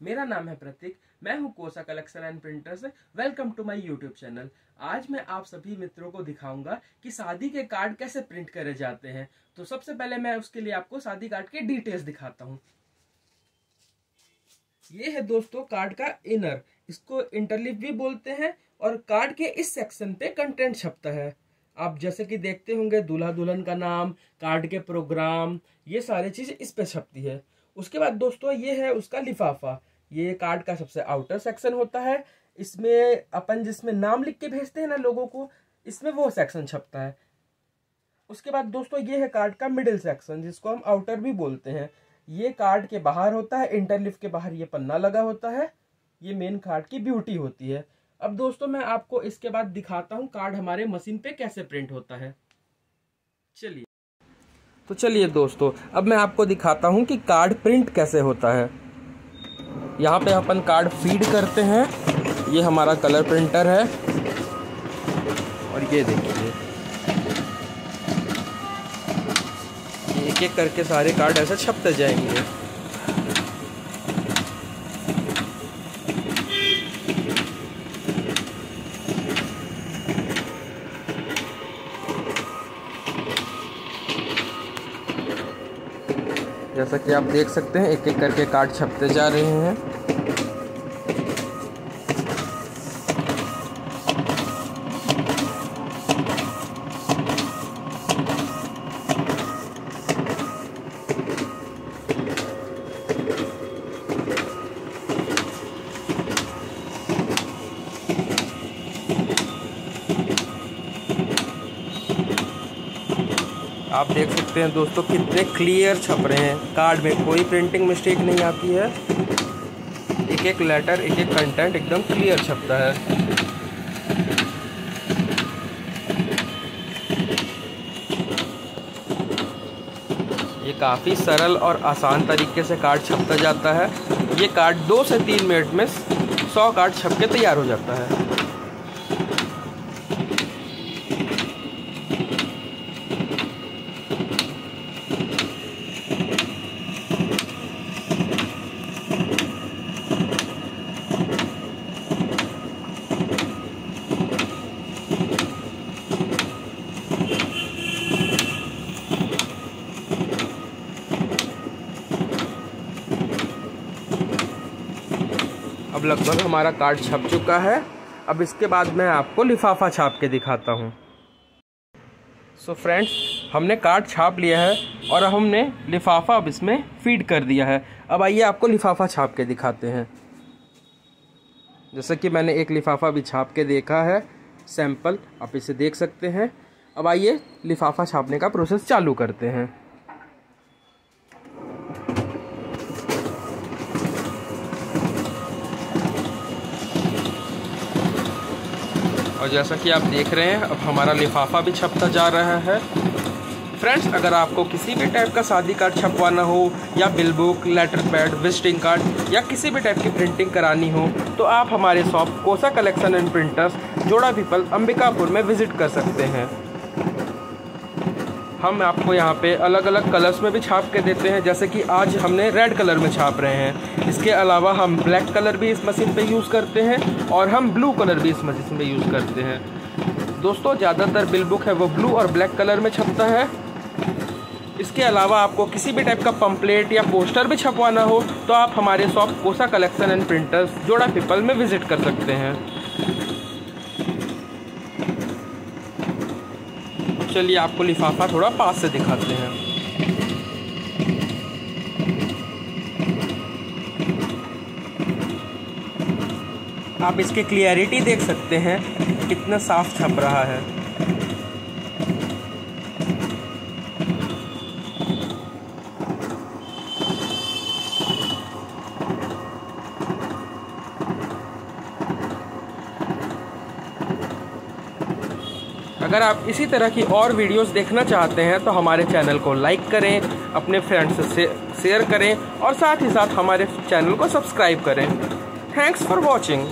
मेरा नाम है प्रतीक, मैं हूँ कोसा कलेक्शन एंड प्रिंटर से welcome to my YouTube channel आज मैं आप सभी मित्रों को दिखाऊँगा कि शादी के कार्ड कैसे प्रिंट करे जाते हैं। तो सबसे पहले मैं उसके लिए आपको शादी कार्ड के डिटेल्स दिखाता हूँ। ये है दोस्तों कार्ड का इनर इसको इंटरलिप भी बोलते हैं और कार्ड के इस सेक्शन पे कंटेंट छपता है। आप जैसे कि देखते होंगे दूल्हा दुल्हन का नाम कार्ड के प्रोग्राम ये सारी चीज़ इस पे छपती है। उसके बाद दोस्तों, ये है उसका लिफाफा। ये कार्ड का सबसे आउटर सेक्शन होता है। इसमें अपन जिसमें नाम लिख के भेजते हैं ना लोगों को, इसमें वो सेक्शन छपता है। उसके बाद दोस्तों, ये है कार्ड का मिडिल सेक्शन जिसको हम आउटर भी बोलते हैं। ये कार्ड के बाहर होता है इंटरलिफ के बाहर ये पन्ना लगा होता है। ये मेन कार्ड की ब्यूटी होती है। अब दोस्तों, मैं आपको इसके बाद दिखाता हूँ कार्ड हमारे मशीन पे कैसे प्रिंट होता है। चलिए। तो चलिए दोस्तों, अब मैं आपको दिखाता हूँ कि कार्ड प्रिंट कैसे होता है। यहाँ पे अपन कार्ड फ़ीड करते हैं। ये हमारा कलर प्रिंटर है। और ये देखिए। एक एक करके सारे कार्ड ऐसे छपते जाएँगे। जैसा कि आप देख सकते हैं एक एक करके कार्ड छपते जा रहे हैं। आप देख सकते हैं दोस्तों, कितने क्लियर छप रहे हैं। कार्ड में कोई प्रिंटिंग मिस्टेक नहीं आती है। एक एक लेटर एक एक कंटेंट एकदम क्लियर छपता है। ये काफ़ी सरल और आसान तरीके से कार्ड छपता जाता है। ये कार्ड दो से तीन मिनट में सौ कार्ड छप के तैयार हो जाता है। अब लगभग हमारा कार्ड छप चुका है। अब इसके बाद मैं आपको लिफाफा छाप के दिखाता हूँ। सो फ्रेंड्स हमने कार्ड छाप लिया है और हमने लिफाफा अब इसमें फ़ीड कर दिया है। अब आइए आपको लिफाफा छाप के दिखाते हैं। जैसे कि मैंने एक लिफाफा भी छाप के देखा है सैंपल आप इसे देख सकते हैं। अब आइए लिफाफा छापने का प्रोसेस चालू करते हैं। और जैसा कि आप देख रहे हैं, अब हमारा लिफाफा भी छपता जा रहा है। फ्रेंड्स अगर आपको किसी भी टाइप का शादी कार्ड छपवाना हो, या bill book letter pad visiting card या किसी भी टाइप की प्रिंटिंग करानी हो तो आप हमारे shop Kosa collection and printers Joda Peepal Ambikapur में विज़िट कर सकते हैं। हम आपको यहाँ पे अलग अलग कलर्स में भी छाप के देते हैं, जैसे कि आज हमने रेड कलर में छाप रहे हैं। इसके अलावा हम ब्लैक कलर भी इस मशीन पे यूज़ करते हैं और हम ब्लू कलर भी इस मशीन में यूज़ करते हैं। दोस्तों, ज़्यादातर बिल बुक है वो ब्लू और ब्लैक कलर में छपता है। इसके अलावा आपको किसी भी टाइप का पम्पलेट या पोस्टर भी छपवाना हो तो आप हमारे shop Kosa collection and printers Joda Peepal में विज़िट कर सकते हैं। चलिए आपको लिफाफा थोड़ा पास से दिखाते हैं। आप इसकी क्लियरिटी देख सकते हैं कितना साफ़ छप रहा है। अगर आप इसी तरह की और वीडियोस देखना चाहते हैं तो हमारे चैनल को लाइक करें, अपने फ्रेंड्स से शेयर करें, और साथ ही साथ हमारे चैनल को सब्सक्राइब करें। Thanks for watching.